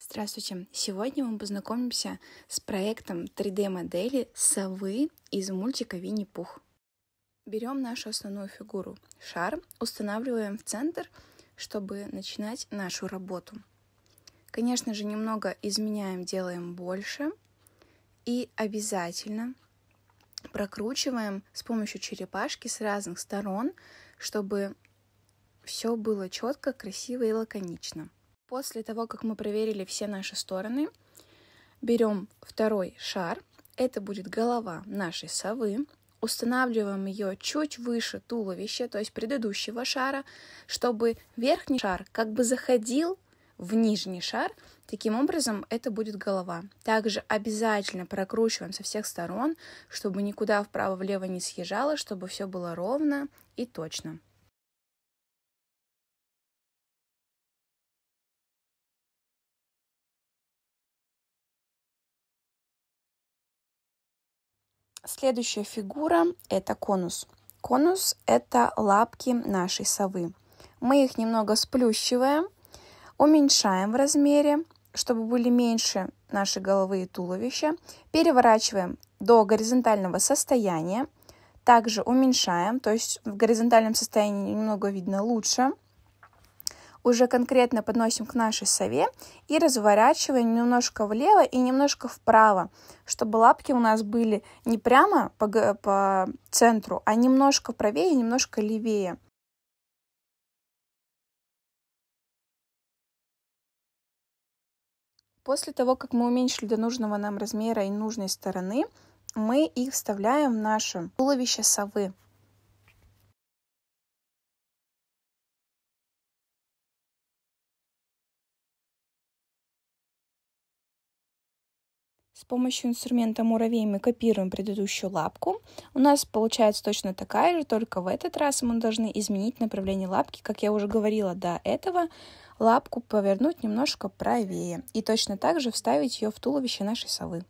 Здравствуйте! Сегодня мы познакомимся с проектом 3D-модели совы из мультика Винни-Пух. Берем нашу основную фигуру — шар, устанавливаем в центр, чтобы начинать нашу работу. Конечно же, немного изменяем, делаем больше. И обязательно прокручиваем с помощью черепашки с разных сторон, чтобы все было четко, красиво и лаконично. После того, как мы проверили все наши стороны, берем второй шар, это будет голова нашей совы, устанавливаем ее чуть выше туловища, то есть предыдущего шара, чтобы верхний шар как бы заходил в нижний шар, таким образом это будет голова. Также обязательно прокручиваем со всех сторон, чтобы никуда вправо-влево не съезжало, чтобы все было ровно и точно. Следующая фигура – это конус. Конус – это лапки нашей совы. Мы их немного сплющиваем, уменьшаем в размере, чтобы были меньше нашей головы и туловища. Переворачиваем до горизонтального состояния. Также уменьшаем, то есть в горизонтальном состоянии немного видно лучше – уже конкретно подносим к нашей сове и разворачиваем немножко влево и немножко вправо, чтобы лапки у нас были не прямо по, по центру, а немножко правее, немножко левее. После того, как мы уменьшили до нужного нам размера и нужной стороны, мы их вставляем в наше туловище совы. Помощью инструмента муравей мы копируем предыдущую лапку. У нас получается точно такая же, только в этот раз мы должны изменить направление лапки. Как я уже говорила до этого, лапку повернуть немножко правее. И точно так же вставить ее в туловище нашей совы.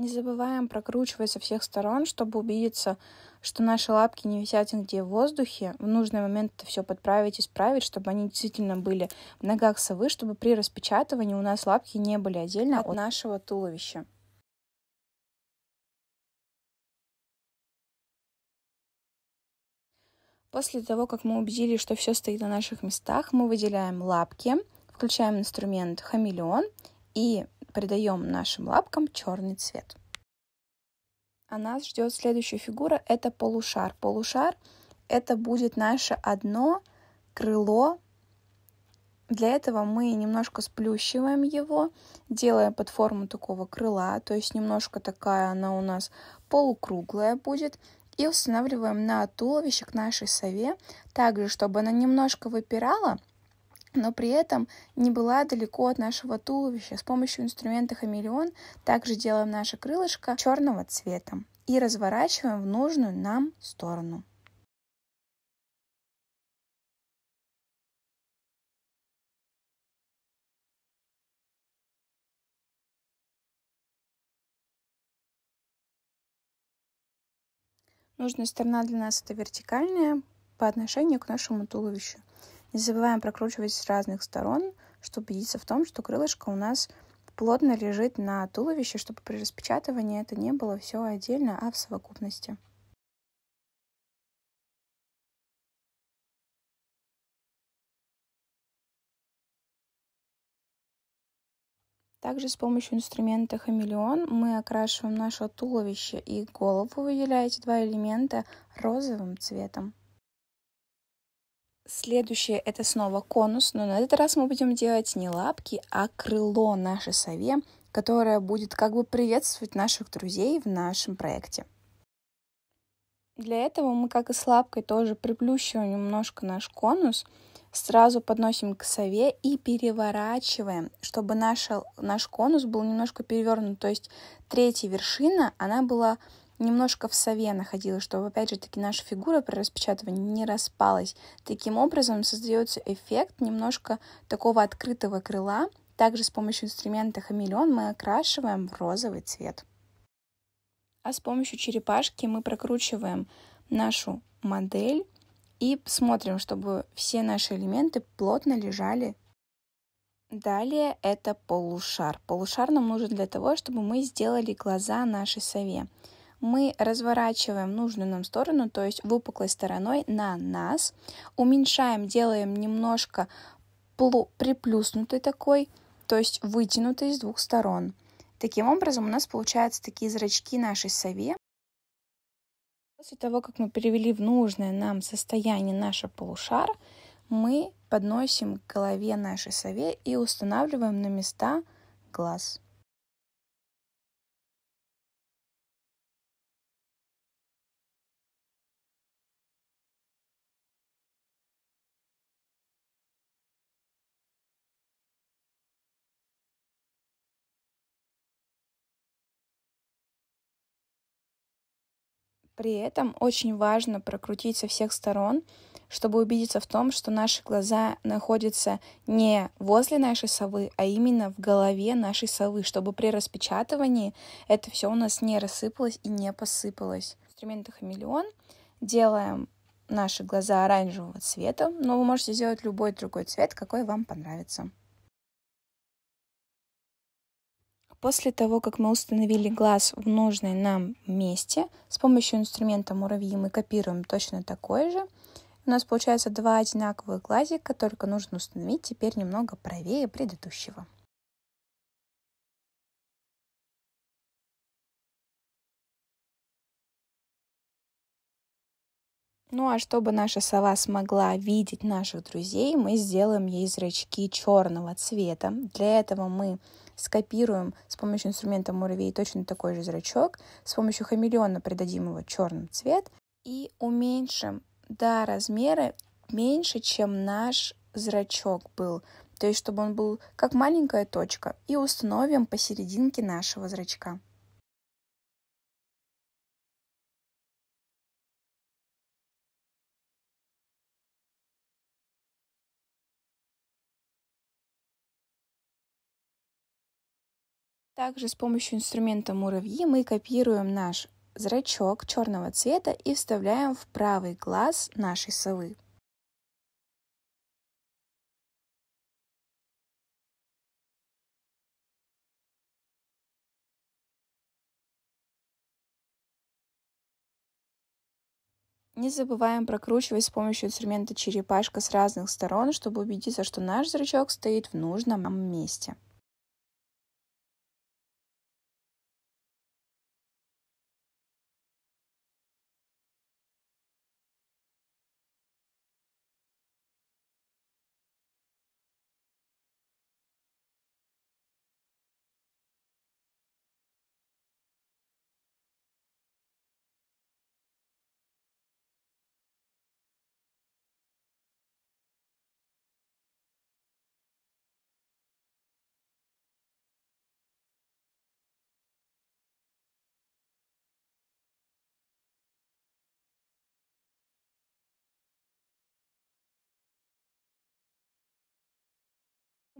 Не забываем прокручивать со всех сторон, чтобы убедиться, что наши лапки не висят нигде в воздухе. В нужный момент это все подправить, исправить, чтобы они действительно были в ногах совы, чтобы при распечатывании у нас лапки не были отдельно от нашего туловища. После того, как мы убедились, что все стоит на наших местах, мы выделяем лапки, включаем инструмент хамелеон и придаем нашим лапкам черный цвет. А нас ждет следующая фигура, это полушар. Полушар это будет наше одно крыло. Для этого мы немножко сплющиваем его, делая под форму такого крыла, то есть немножко такая она у нас полукруглая будет. И устанавливаем на туловище к нашей сове, также, чтобы она немножко выпирала, но при этом не была далеко от нашего туловища. С помощью инструмента хамелеон также делаем наше крылышко черного цвета и разворачиваем в нужную нам сторону. Нужная сторона для нас это вертикальная по отношению к нашему туловищу. Не забываем прокручивать с разных сторон, чтобы убедиться в том, что крылышко у нас плотно лежит на туловище, чтобы при распечатывании это не было все отдельно, а в совокупности. Также с помощью инструмента хамелеон мы окрашиваем наше туловище и голову, выделяя эти два элемента розовым цветом. Следующее это снова конус, но на этот раз мы будем делать не лапки, а крыло нашей сове, которое будет как бы приветствовать наших друзей в нашем проекте. Для этого мы, как и с лапкой, тоже приплющиваем немножко наш конус, сразу подносим к сове и переворачиваем, чтобы наша, наш конус был немножко перевернут. То есть третья вершина, она была немножко в сове находилась, чтобы, опять же таки, наша фигура при распечатывании не распалась. Таким образом создается эффект немножко такого открытого крыла. Также с помощью инструмента хамелеон мы окрашиваем в розовый цвет. А с помощью черепашки мы прокручиваем нашу модель и смотрим, чтобы все наши элементы плотно лежали. Далее это полушар. Полушар нам нужен для того, чтобы мы сделали глаза нашей сове. Мы разворачиваем нужную нам сторону, то есть выпуклой стороной на нас, уменьшаем, делаем немножко приплюснутый такой, то есть вытянутый с двух сторон. Таким образом у нас получаются такие зрачки нашей сове. После того, как мы перевели в нужное нам состояние наше полушар, мы подносим к голове нашей сове и устанавливаем на места глаз. При этом очень важно прокрутить со всех сторон, чтобы убедиться в том, что наши глаза находятся не возле нашей совы, а именно в голове нашей совы, чтобы при распечатывании это все у нас не рассыпалось и не посыпалось. Инструменты хамелеон делаем наши глаза оранжевого цвета, но вы можете сделать любой другой цвет, какой вам понравится. После того, как мы установили глаз в нужной нам месте, с помощью инструмента муравьи мы копируем точно такой же. У нас получается два одинаковых глазика, только нужно установить теперь немного правее предыдущего. Ну а чтобы наша сова смогла видеть наших друзей, мы сделаем ей зрачки черного цвета. Для этого мы скопируем с помощью инструмента муравей точно такой же зрачок, с помощью хамелеона придадим его черный цвет и уменьшим до размера меньше, чем наш зрачок был, то есть чтобы он был как маленькая точка, и установим посерединке нашего зрачка. Также с помощью инструмента муравьи мы копируем наш зрачок черного цвета и вставляем в правый глаз нашей совы. Не забываем прокручивать с помощью инструмента черепашка с разных сторон, чтобы убедиться, что наш зрачок стоит в нужном месте.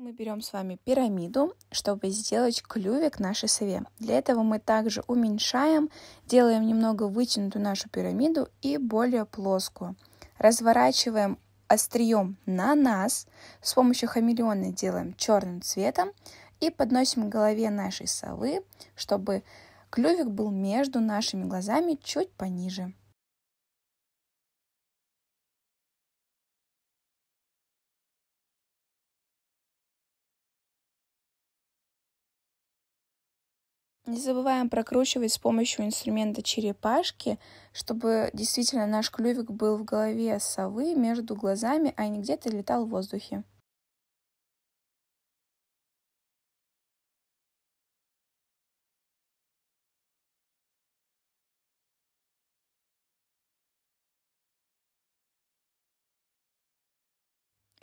Мы берем с вами пирамиду, чтобы сделать клювик нашей сове. Для этого мы также уменьшаем, делаем немного вытянутую нашу пирамиду и более плоскую. Разворачиваем острием на нас, с помощью хамелеона делаем черным цветом и подносим к голове нашей совы, чтобы клювик был между нашими глазами чуть пониже. Не забываем прокручивать с помощью инструмента черепашки, чтобы действительно наш клювик был в голове совы между глазами, а не где-то летал в воздухе.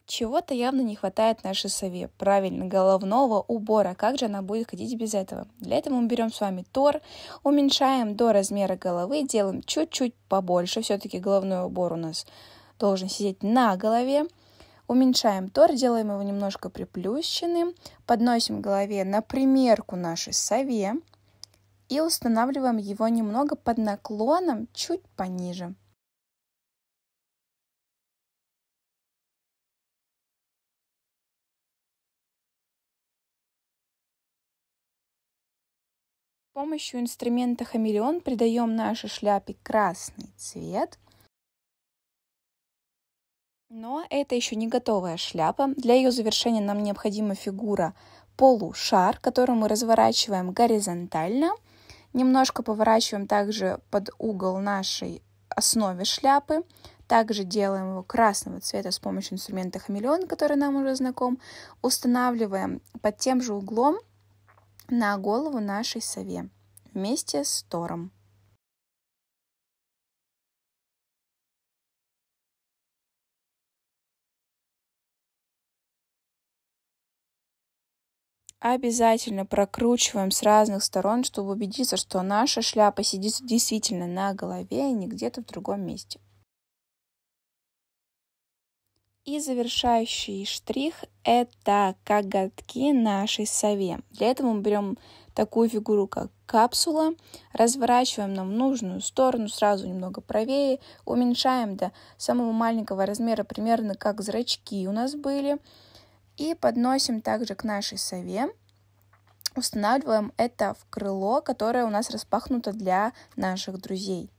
Чего-то явно не хватает нашей сове. Правильно, головного убора. Как же она будет ходить без этого? Для этого мы берем с вами тор, уменьшаем до размера головы, делаем чуть-чуть побольше. Все-таки головной убор у нас должен сидеть на голове. Уменьшаем тор, делаем его немножко приплющенным, подносим к голове на примерку нашей сове и устанавливаем его немного под наклоном, чуть пониже. Помощью инструмента хамелеон придаем нашей шляпе красный цвет. Но это еще не готовая шляпа. Для ее завершения нам необходима фигура полушар, которую мы разворачиваем горизонтально. Немножко поворачиваем также под угол нашей основе шляпы. Также делаем его красного цвета с помощью инструмента хамелеон, который нам уже знаком. Устанавливаем под тем же углом на голову нашей сове вместе с Тором. Обязательно прокручиваем с разных сторон, чтобы убедиться, что наша шляпа сидит действительно на голове, а не где-то в другом месте. И завершающий штрих – это коготки нашей сове. Для этого мы берем такую фигуру, как капсула, разворачиваем нам в нужную сторону, сразу немного правее, уменьшаем до самого маленького размера, примерно как зрачки у нас были, и подносим также к нашей сове. Устанавливаем это в крыло, которое у нас распахнуто для наших друзей.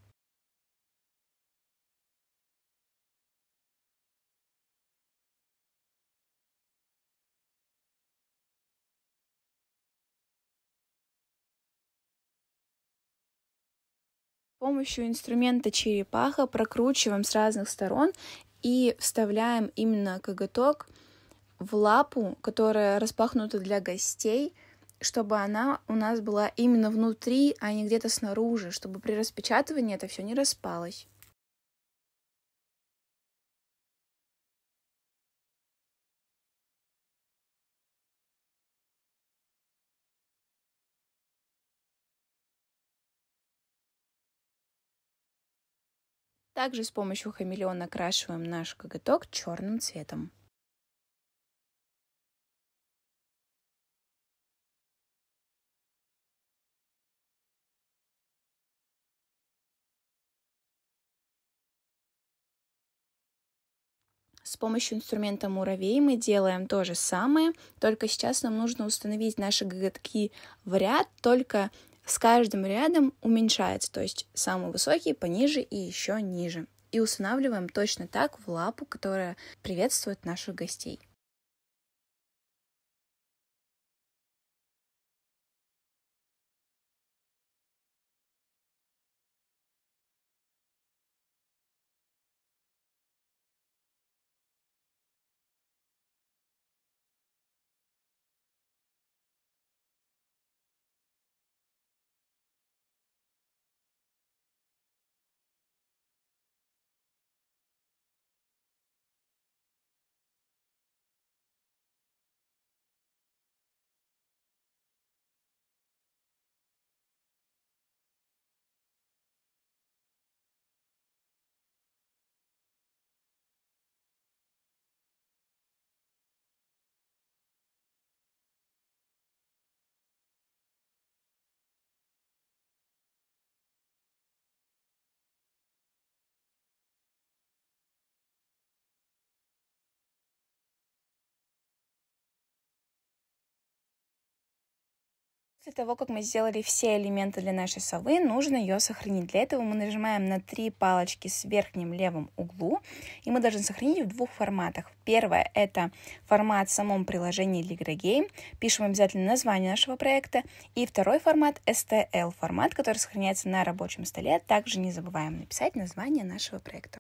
Помощью инструмента черепаха прокручиваем с разных сторон и вставляем именно коготок в лапу, которая распахнута для гостей, чтобы она у нас была именно внутри, а не где-то снаружи, чтобы при распечатывании это все не распалось. Также с помощью хамелеона окрашиваем наш коготок черным цветом. С помощью инструмента муравей мы делаем то же самое, только сейчас нам нужно установить наши коготки в ряд, только с каждым рядом уменьшается, то есть самый высокий пониже и еще ниже. И устанавливаем точно так в лапу, которая приветствует наших гостей. После того, как мы сделали все элементы для нашей совы, нужно ее сохранить. Для этого мы нажимаем на три палочки с верхним левым углу, и мы должны сохранить в двух форматах. Первое — это формат в самом приложении LigraGame. Пишем обязательно название нашего проекта. И второй формат — STL формат, который сохраняется на рабочем столе. Также не забываем написать название нашего проекта.